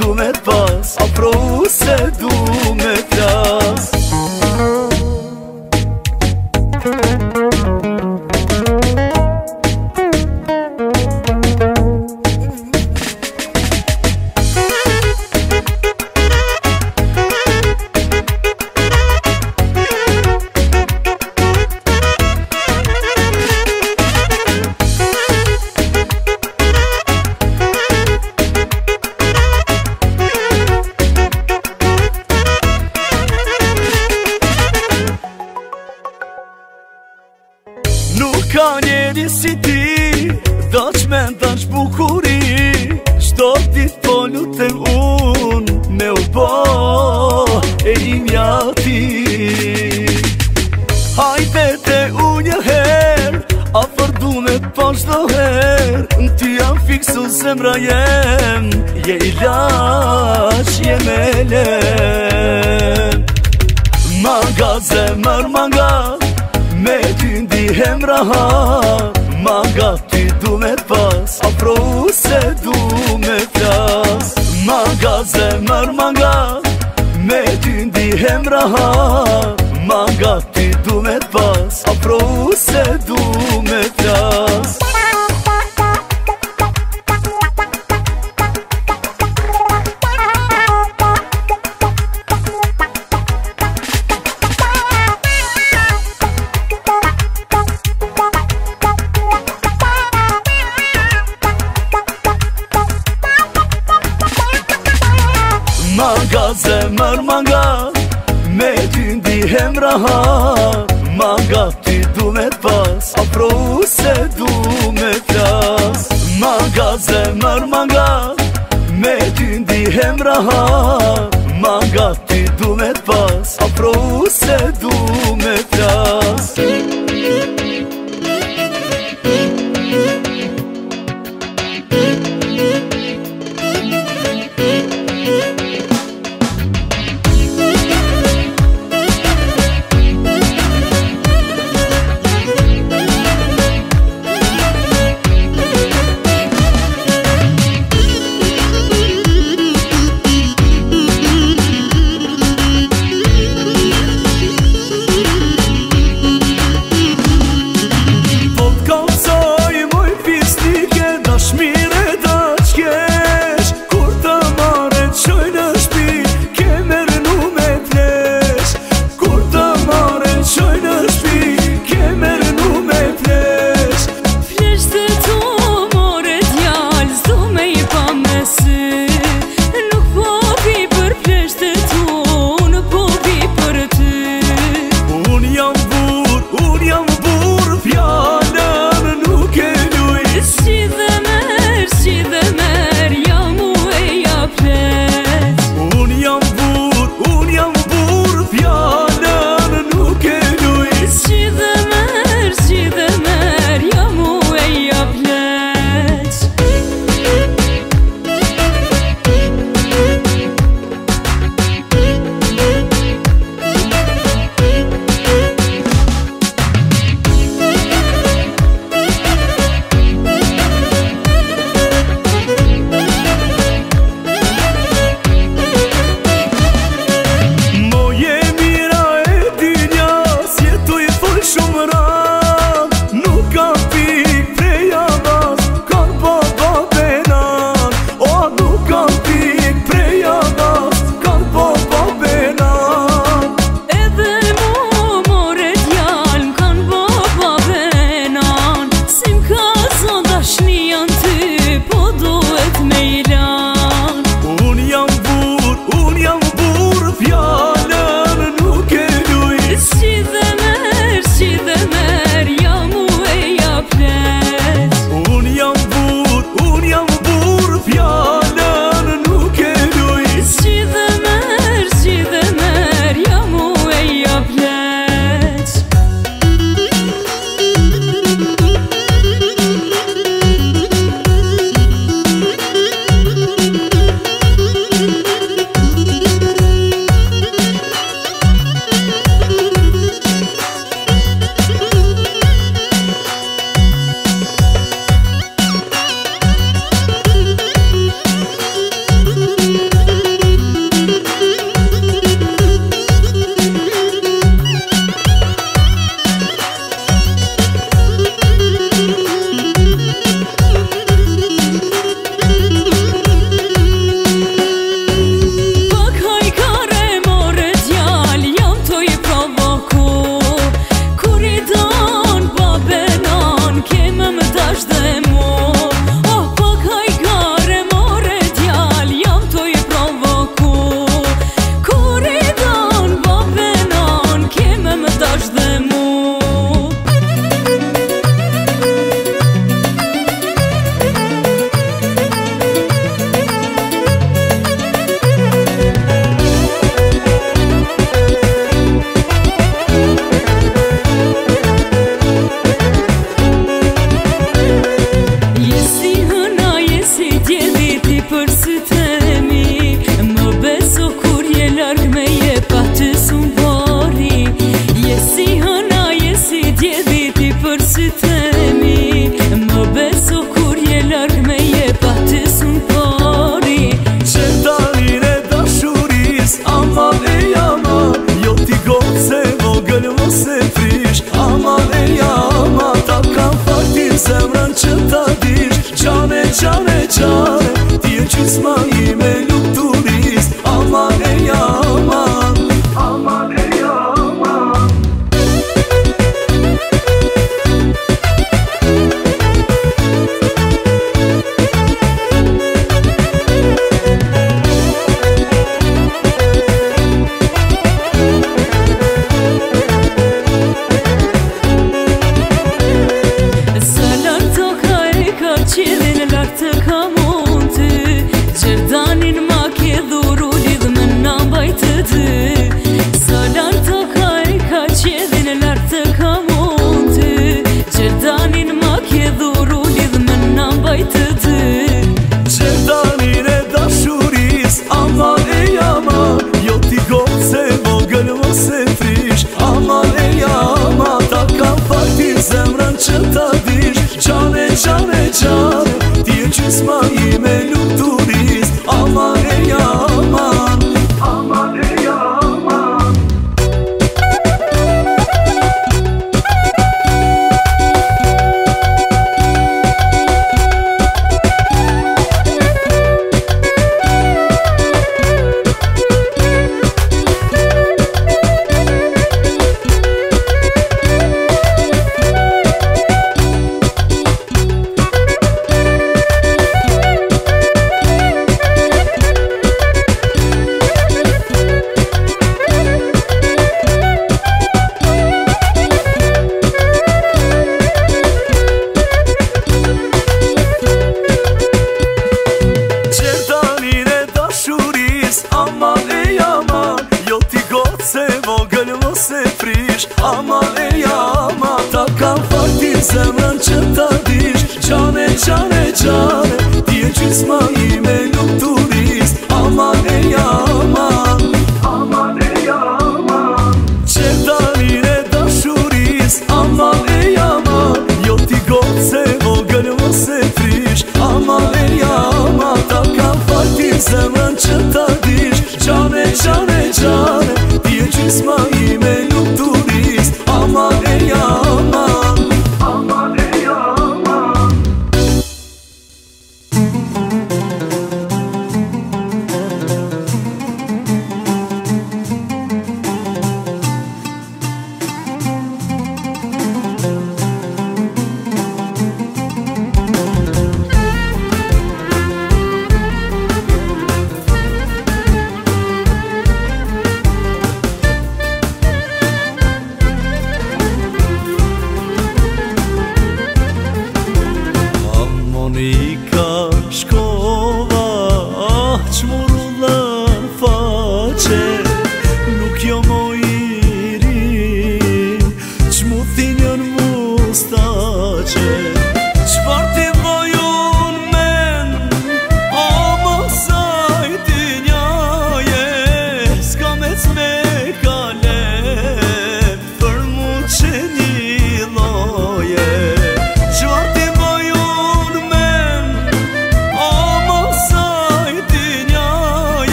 Du me pas ofro se du me tas Pra je ilash, je melem Manga zemër manga, me ty ndihem raha Manga ty du me pas, a pro se du me flas Manga zemër manga, me ty ndihem raha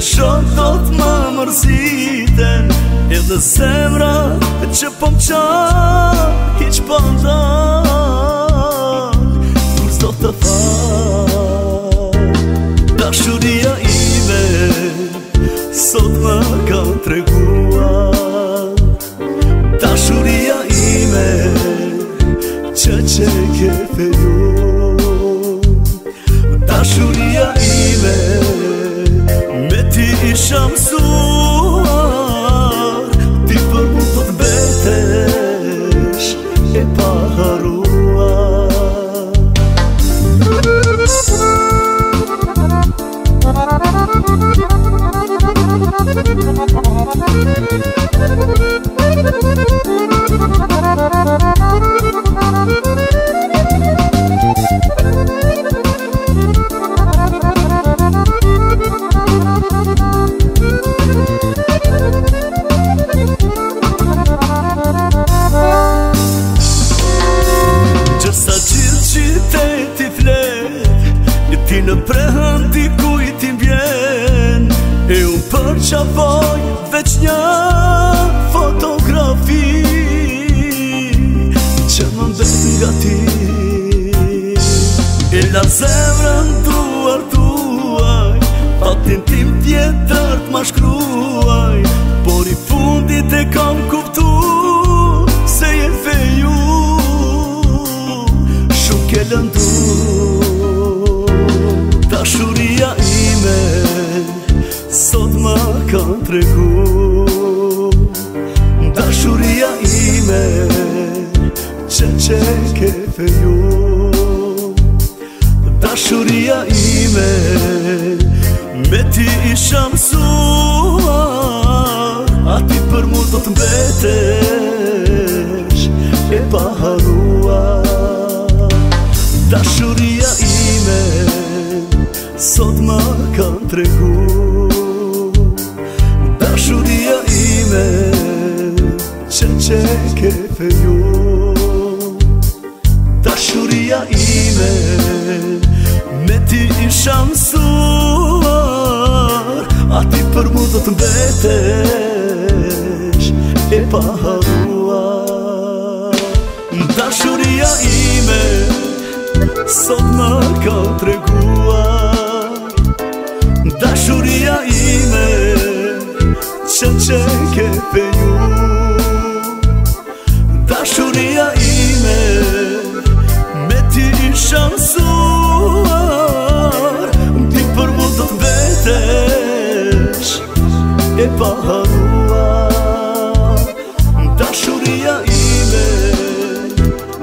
shok do të më mërziten Edhe zemra e që po më qanë I që po më dalë Kur s'do të fa Ta shuria ime Sot më ka të regua Ta shuria ime Që që ke feju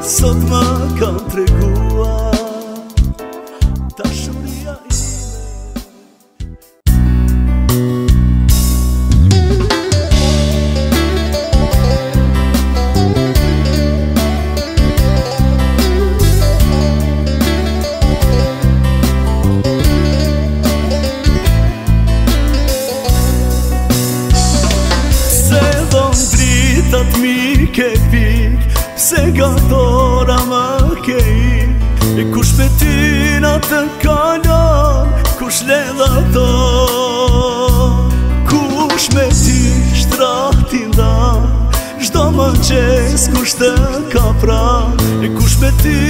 sot më kanë treguar pra E kush me ty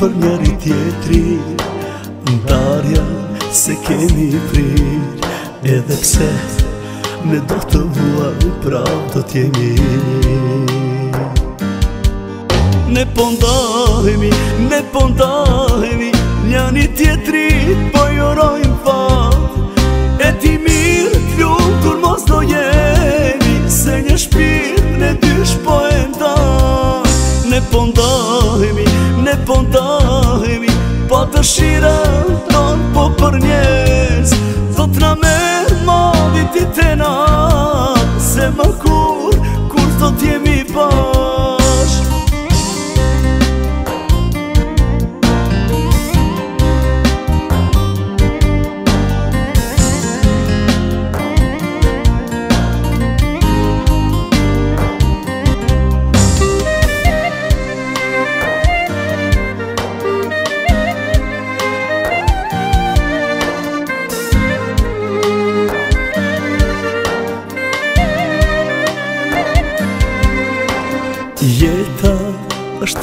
për njëri tjetri Në tarja se kemi prit Edhe pse Ne do të vua në do të tjemi Ne pondahemi, ne pondahemi Njëri tjetri po jorojnë po fat E ti mirë t'vjumë kur mos do jemi Se një shpirt në dysh po e ndat ne pëndahemi, po ne pëndahemi po Pa të shira tonë po për njës Thot në me madhi ti tena Se më kur, kur thot jemi pa po.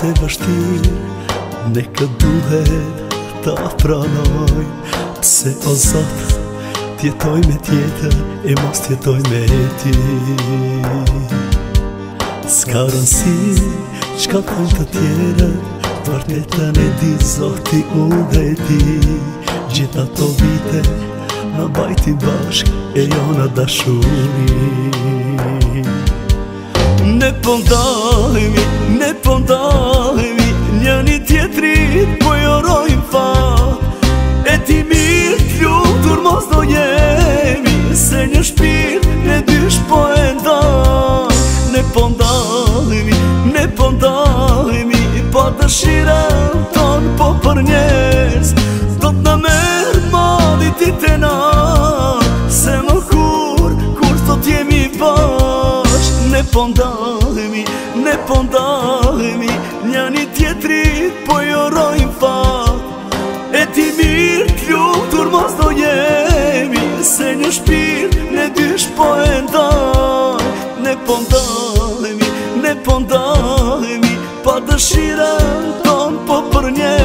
e vështir Ne këtë duhet të pranoj Pse o zot tjetoj me tjetër E mos tjetoj me ti Ska rënsi qka thonë të tjere Vartetën e di zoti u dhe ti Gjitha to vite në bajti bashk E jo në dashuni Ne pëndalimi po mos do jemi Se një shpirë në dysh po e ndaj Ne po ndajmi, ne po ndajmi Po të shira ton, po për njerës Do të në merë madhi ti të na Se më kur, kur të t'jemi bash Ne po ndajmi, ne po ndajmi Një një tjetri po jorojnë fa E ti mirë t'lu Mos do në shpirë Ne dysh po e ndaj Ne po ndalemi, ne po ndalemi Pa dëshiren ton po për njerë